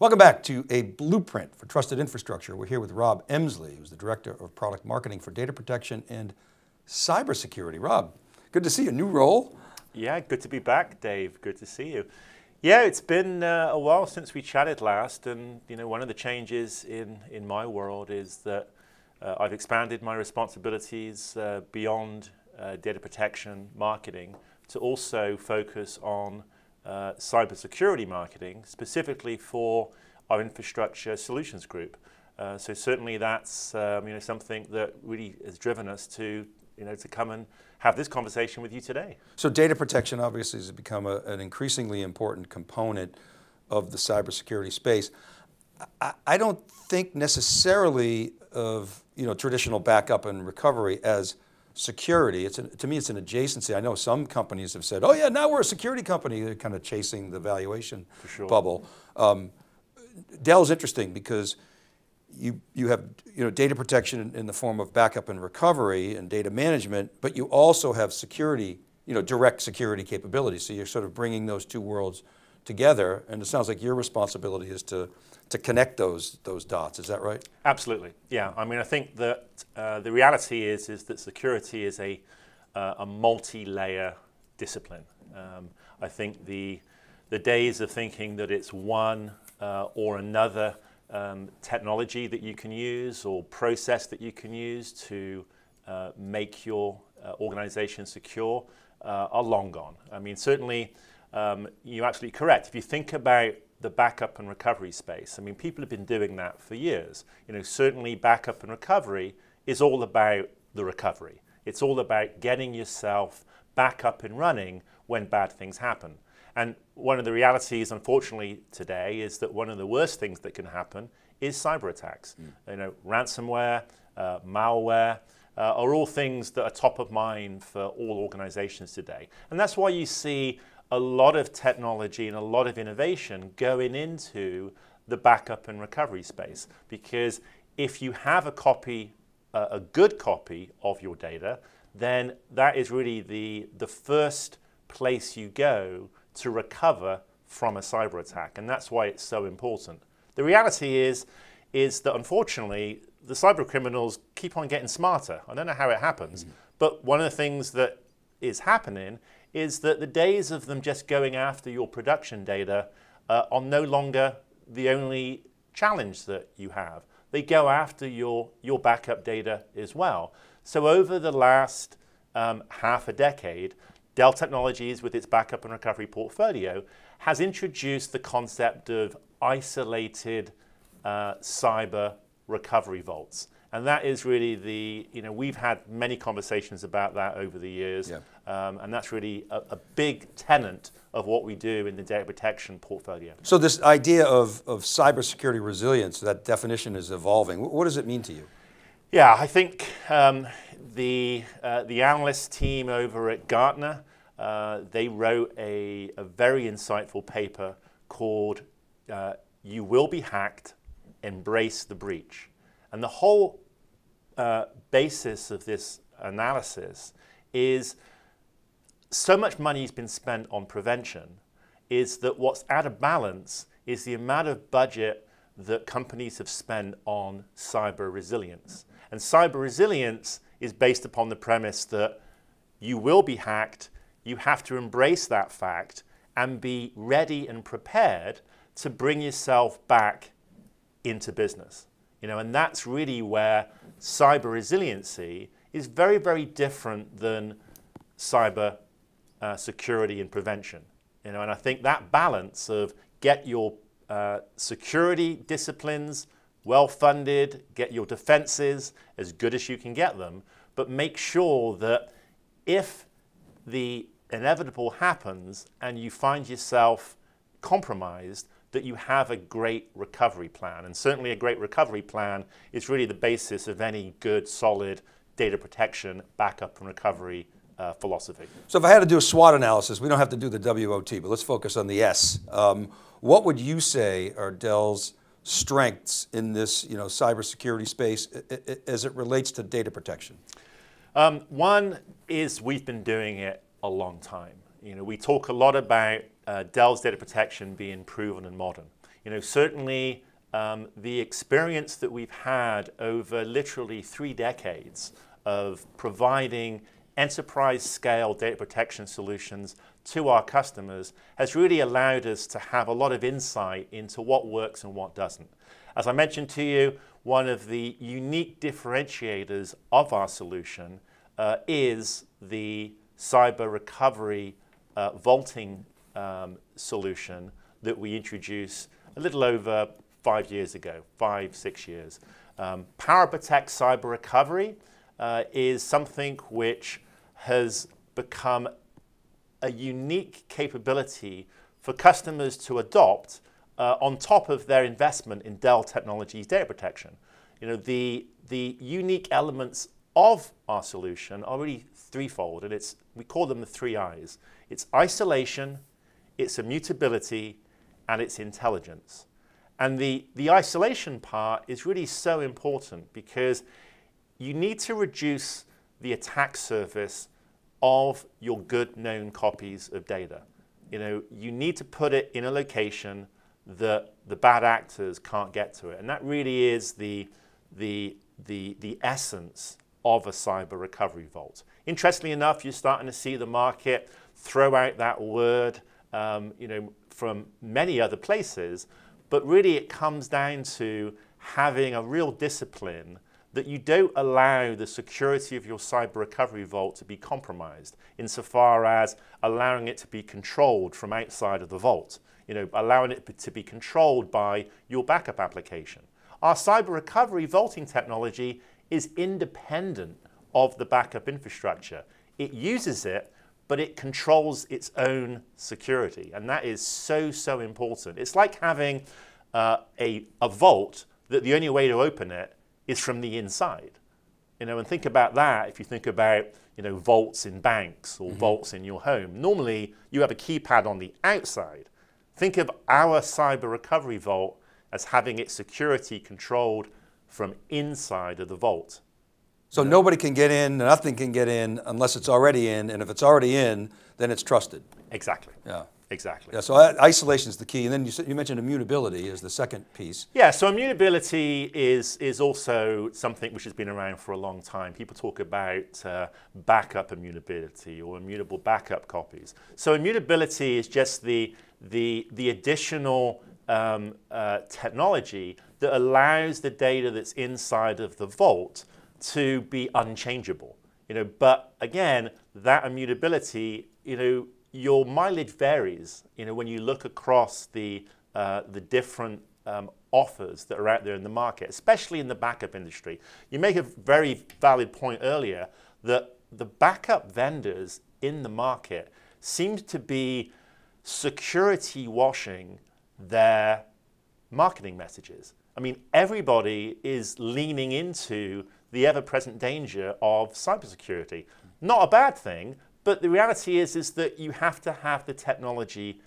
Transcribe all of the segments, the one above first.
Welcome back to a blueprint for trusted infrastructure. We're here with Rob Emsley, who's the Director of Product Marketing for Data Protection and Cybersecurity. Rob, good to see you, new role. Yeah, good to be back, Dave. Good to see you. Yeah, it's been uh, a while since we chatted last, and you know, one of the changes in in my world is that uh, I've expanded my responsibilities uh, beyond uh, data protection marketing to also focus on uh, cybersecurity marketing, specifically for our infrastructure solutions group. Uh, so certainly that's um, you know something that really has driven us to you know to come and have this conversation with you today. So data protection obviously has become a, an increasingly important component of the cybersecurity space. I, I don't think necessarily of you know traditional backup and recovery as security. It's an, to me, it's an adjacency. I know some companies have said, "Oh yeah, now we're a security company." They're kind of chasing the valuation sure. bubble. Um, Dell's interesting because you you have you know data protection in, in, the form of backup and recovery and data management, but you also have security, you know, direct security capabilities. So you're sort of bringing those two worlds together, and it sounds like your responsibility is to to connect those those dots. Is that right? Absolutely. Yeah. I mean, I think that uh, the reality is is that security is a uh, a multi-layer discipline. Um, I think the the days of thinking that it's one uh, or another um, technology that you can use or process that you can use to uh, make your uh, organization secure uh, are long gone. I mean, certainly um, you're absolutely correct. If you think about the backup and recovery space, I mean, people have been doing that for years. You know, certainly backup and recovery is all about the recovery. It's all about getting yourself back up and running when bad things happen. And one of the realities, unfortunately, today is that one of the worst things that can happen is cyber attacks. Mm. You know, ransomware, uh, malware, uh, are all things that are top of mind for all organizations today. And that's why you see a lot of technology and a lot of innovation going into the backup and recovery space. Because if you have a copy, uh, a good copy of your data, then that is really the, the first place you go to recover from a cyber attack. And that's why it's so important. The reality is, is that unfortunately, the cyber criminals keep on getting smarter. I don't know how it happens, mm. but one of the things that is happening is that the days of them just going after your production data uh, are no longer the only challenge that you have. They go after your, your backup data as well. So over the last um, half a decade, Dell Technologies, with its backup and recovery portfolio, has introduced the concept of isolated uh, cyber recovery vaults. And that is really the, you know, we've had many conversations about that over the years. Yeah. Um, and that's really a, a, big tenant of what we do in the data protection portfolio. So this idea of, of cybersecurity resilience, that definition is evolving. What does it mean to you? Yeah, I think um, the, uh, the analyst team over at Gartner, uh, they wrote a, a, very insightful paper called uh, You Will Be Hacked, Embrace the Breach. And the whole uh, basis of this analysis is so much money has been spent on prevention is that what's out of balance is the amount of budget that companies have spent on cyber resilience. And cyber resilience is based upon the premise that you will be hacked, you have to embrace that fact and be ready and prepared to bring yourself back into business. You know, and that's really where cyber resiliency is very, very different than cyber uh, security and prevention. You know, and I think that balance of get your uh, security disciplines well funded, get your defenses as good as you can get them, but make sure that if the inevitable happens and you find yourself compromised, that you have a great recovery plan. And certainly a great recovery plan is really the basis of any good, solid data protection, backup, and recovery uh, philosophy. So if I had to do a SWOT analysis, we don't have to do the WOT, but let's focus on the S. Um, what would you say are Dell's strengths in this you know, cybersecurity space as it relates to data protection? Um, one is we've been doing it a long time. You know, we talk a lot about uh, Dell's data protection being proven and modern. You know, certainly um, the experience that we've had over literally three decades of providing enterprise scale data protection solutions to our customers has really allowed us to have a lot of insight into what works and what doesn't. As I mentioned to you, one of the unique differentiators of our solution uh, is the cyber recovery uh, vaulting um, solution that we introduced a little over five years ago, five, six years. Um, PowerProtect Cyber Recovery uh, is something which has become a unique capability for customers to adopt uh, on top of their investment in Dell Technologies data protection. You know, the, the unique elements of our solution are really threefold, and it's, we call them the three I's. It's isolation, it's immutability, and it's intelligence. And the, the isolation part is really so important because you need to reduce the attack surface of your good known copies of data. You know, you need to put it in a location that the bad actors can't get to it. And that really is the, the, the, the essence of a cyber recovery vault. Interestingly enough, you're starting to see the market throw out that word um, you know, from many other places, but really it comes down to having a real discipline that you don't allow the security of your cyber recovery vault to be compromised insofar as allowing it to be controlled from outside of the vault, you know, allowing it to be controlled by your backup application. Our cyber recovery vaulting technology is independent of the backup infrastructure. It uses it, but it controls its own security. And that is so, so important. It's like having uh, a, a vault that the only way to open it is from the inside. You know, and think about that if you think about, you know, vaults in banks or mm -hmm. vaults in your home. Normally, you have a keypad on the outside. Think of our cyber recovery vault as having its security controlled from inside of the vault. So nobody can get in, nothing can get in unless it's already in, and if it's already in, then it's trusted. Exactly. Yeah. Exactly. Yeah, so isolation is the key. And then you, you mentioned immutability is the second piece. Yeah, so immutability is, is also something which has been around for a long time. People talk about uh, backup immutability or immutable backup copies. So immutability is just the, the, the additional um, uh, technology that allows the data that's inside of the vault to be unchangeable. You know, but again, that immutability, you know, your mileage varies. You know, when you look across the uh, the different um, offers that are out there in the market, especially in the backup industry. You make a very valid point earlier that the backup vendors in the market seem to be security washing their marketing messages. I mean, everybody is leaning into the ever-present danger of cybersecurity. Not a bad thing, but the reality is, is that you have to have the technology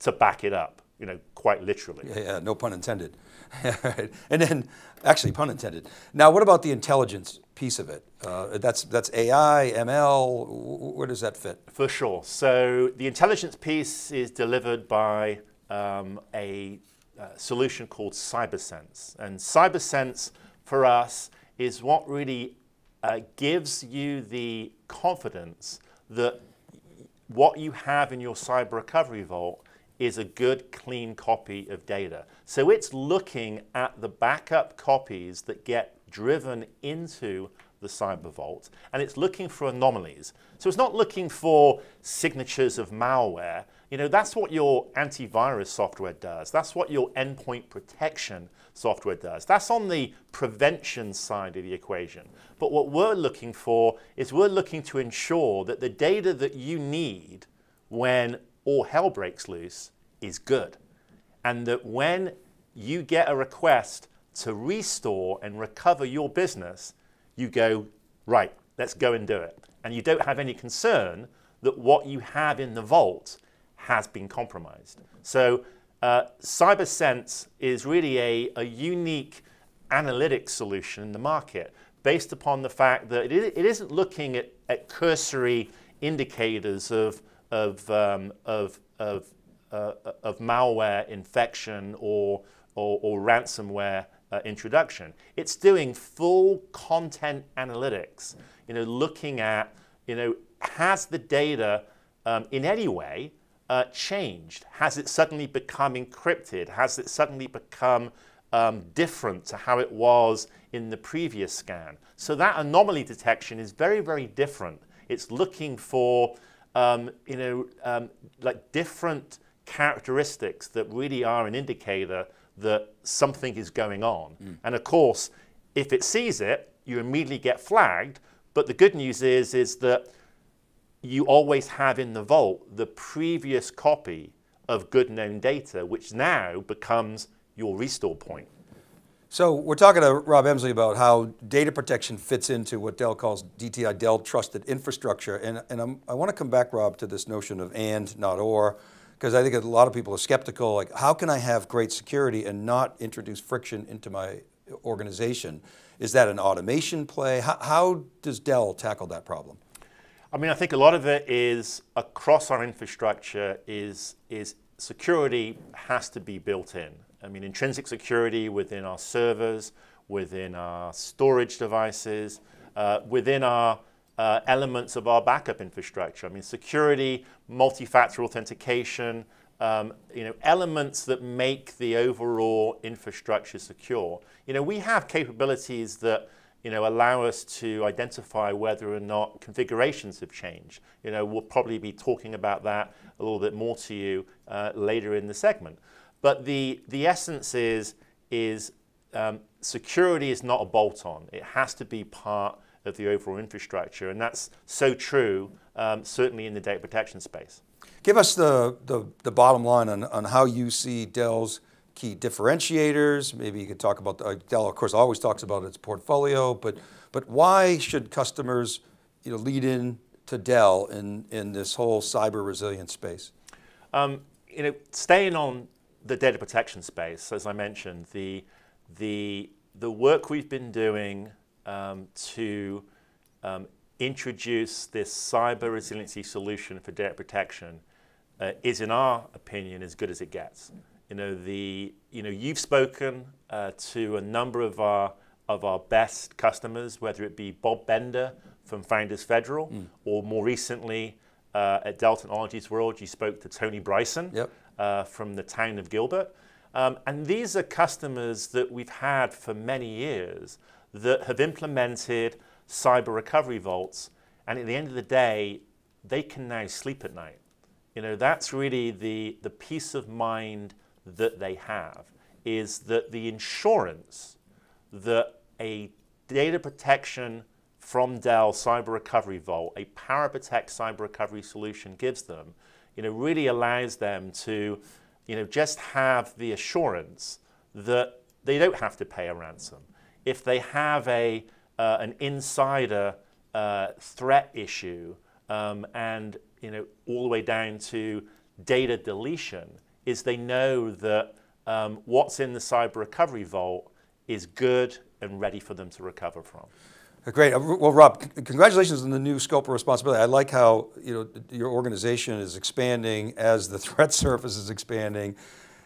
to back it up, you know, quite literally. Yeah, yeah no pun intended. and then, actually pun intended. Now what about the intelligence piece of it? Uh, that's, that's AI, ML, where does that fit? For sure. So the intelligence piece is delivered by um, a uh, solution called CyberSense. And CyberSense for us is what really uh, gives you the confidence that what you have in your cyber recovery vault is a good, clean copy of data. So it's looking at the backup copies that get driven into the cyber vault, and it's looking for anomalies. So it's not looking for signatures of malware. You know, that's what your antivirus software does. That's what your endpoint protection software does. That's on the prevention side of the equation. But what we're looking for is we're looking to ensure that the data that you need when all hell breaks loose is good. And that when you get a request to restore and recover your business, you go, right, let's go and do it. And you don't have any concern that what you have in the vault has been compromised. So uh, CyberSense is really a, a unique analytics solution in the market based upon the fact that it, it isn't looking at, at cursory indicators of, of, um, of, of uh, of malware infection or, or, or ransomware uh, introduction. It's doing full content analytics, you know, looking at, you know, has the data um, in any way uh, changed? Has it suddenly become encrypted? Has it suddenly become um, different to how it was in the previous scan? So that anomaly detection is very, very different. It's looking for, um, you know, um, like different characteristics that really are an indicator that something is going on. Mm. And of course, if it sees it, you immediately get flagged. But the good news is, is that you always have in the vault the previous copy of good known data, which now becomes your restore point. So we're talking to Rob Emsley about how data protection fits into what Dell calls DTI, Dell Trusted Infrastructure. And, and I'm, i want to come back, Rob, to this notion of and, not or, because I think a lot of people are skeptical, like how can I have great security and not introduce friction into my organization? Is that an automation play? How, how does Dell tackle that problem? I mean, I think a lot of it is across our infrastructure is, is security has to be built in. I mean, intrinsic security within our servers, within our storage devices, uh, within our uh, elements of our backup infrastructure. I mean, security, multi-factor authentication, um, you know, elements that make the overall infrastructure secure. You know, we have capabilities that you know, allow us to identify whether or not configurations have changed. You know, we'll probably be talking about that a little bit more to you uh, later in the segment. But the, the essence is, is um, security is not a bolt-on. It has to be part of the overall infrastructure. And that's so true, um, certainly in the data protection space. Give us the, the, the, bottom line on, on how you see Dell's key differentiators. Maybe you could talk about, uh, Dell of course always talks about its portfolio, but, but why should customers you know, lead in to Dell in, in this whole cyber resilience space? Um, you know, staying on the data protection space, as I mentioned, the, the, the work we've been doing um, to um, introduce this cyber resiliency solution for data protection uh, is, in our opinion, as good as it gets. You know, the, you know you've spoken uh, to a number of our, of our best customers, whether it be Bob Bender from Founders Federal, mm. or more recently uh, at Dell Technologies World, you spoke to Tony Bryson yep. uh, from the town of Gilbert. Um, and these are customers that we've had for many years that have implemented cyber recovery vaults. And at the end of the day, they can now sleep at night. You know, that's really the, the peace of mind that they have is that the insurance that a data protection from Dell Cyber Recovery Vault, a PowerProtect cyber recovery solution gives them, you know, really allows them to, you know, just have the assurance that they don't have to pay a ransom. If they have a, uh, an insider uh, threat issue um, and you know, all the way down to data deletion, is they know that um, what's in the cyber recovery vault is good and ready for them to recover from. Great. Uh, well, Rob, congratulations on the new scope of responsibility. I like how you know your organization is expanding as the threat surface is expanding.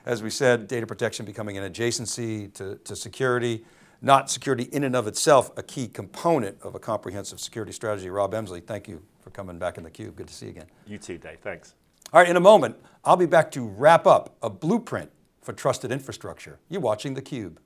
As we said, data protection becoming an adjacency to, to security not security in and of itself a key component of a comprehensive security strategy. Rob Emsley, thank you for coming back in theCUBE. Good to see you again. You too, Dave, thanks. All right, in a moment, I'll be back to wrap up a blueprint for trusted infrastructure. You're watching theCUBE.